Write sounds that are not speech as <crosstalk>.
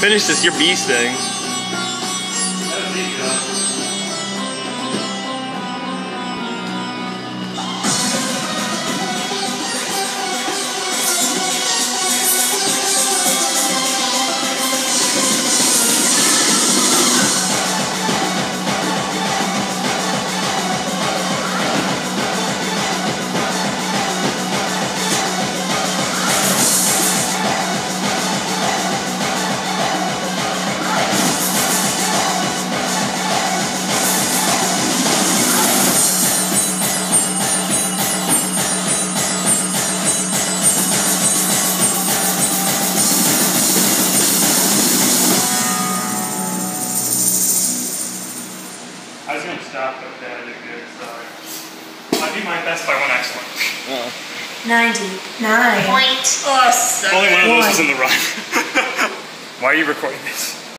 Finish this, your bee sting. I was gonna stop, but then I did good, sorry. I do my best by one excellent. Uh, <laughs> 99. Point. Oh, Only one of those One. was in the run. <laughs> Why are you recording this?